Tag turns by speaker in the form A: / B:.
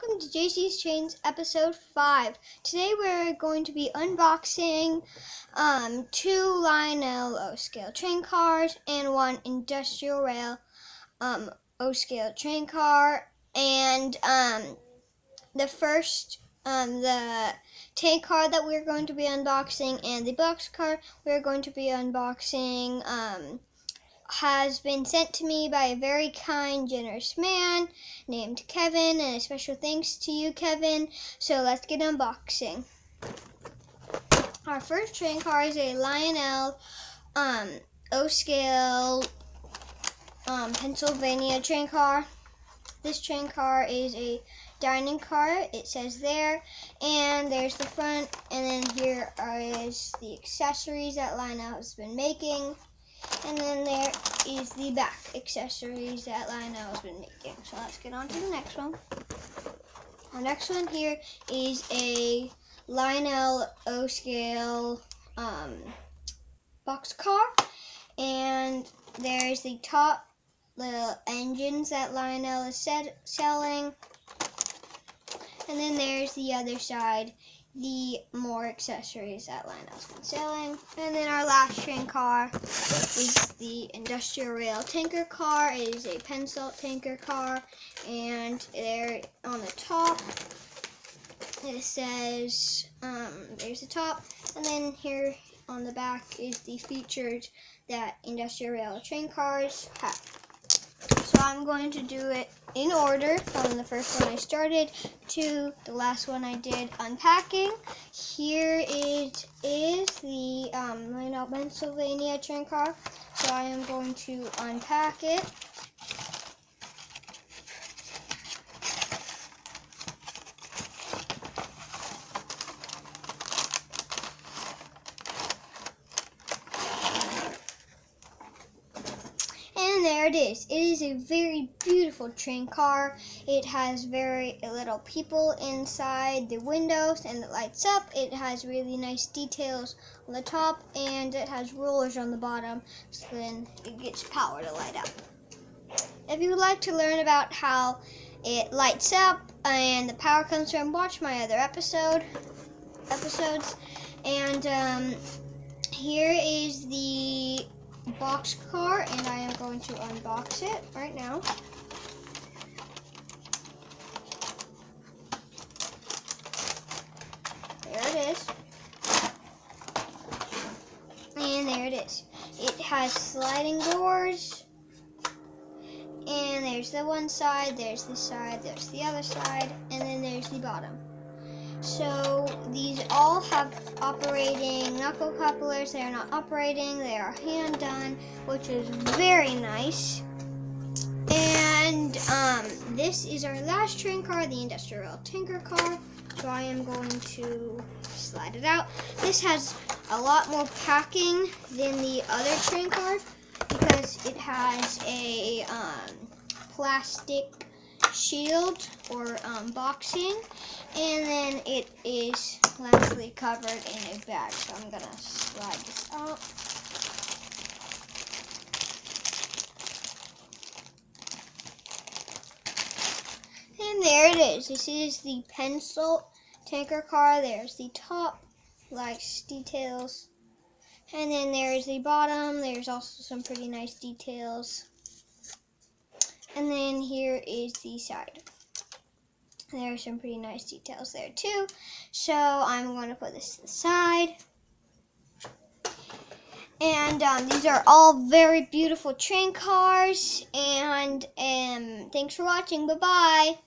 A: welcome to Jacy's Trains episode 5. Today we're going to be unboxing um, two Lionel O-scale train cars and one industrial rail um, O-scale train car. And um, the first, um, the tank car that we're going to be unboxing and the box car we're going to be unboxing um, has been sent to me by a very kind, generous man named Kevin, and a special thanks to you, Kevin. So let's get unboxing. Our first train car is a Lionel um, O-scale um, Pennsylvania train car. This train car is a dining car. It says there, and there's the front, and then here is the accessories that Lionel has been making. And then there is the back accessories that Lionel has been making. So let's get on to the next one. Our next one here is a Lionel O-scale um, box car. And there's the top little engines that Lionel is selling. And then there's the other side the more accessories that Lionel's been selling. And then our last train car is the industrial rail tanker car. It is a Pennzoil tanker car. And there on the top, it says, um, there's the top. And then here on the back is the features that industrial rail train cars have. So I'm going to do it in order from the first one I started to the last one I did unpacking. Here it is the um, Lionel Pennsylvania train car. So I am going to unpack it. And there it is. It is a very beautiful train car. It has very little people inside the windows and it lights up. It has really nice details on the top and it has rollers on the bottom so then it gets power to light up. If you would like to learn about how it lights up and the power comes from, watch my other episode episodes. And um, here is the box car and going to unbox it right now. There it is. And there it is. It has sliding doors. And there's the one side, there's the side, there's the other side, and then there's the bottom. So these all have operating knuckle couplers. They are not operating. They are hand done, which is very nice. And um, this is our last train car, the industrial tanker car. So I am going to slide it out. This has a lot more packing than the other train car because it has a um, plastic shield or um, boxing. And then it is lastly covered in a bag. So I'm gonna slide this out. And there it is. This is the Pennzoil tanker car. There's the top lights details. And then there's the bottom. There's also some pretty nice details and then here is the side. There are some pretty nice details there too. So I'm going to put this to the side. And um, these are all very beautiful train cars. And um, thanks for watching. Bye-bye.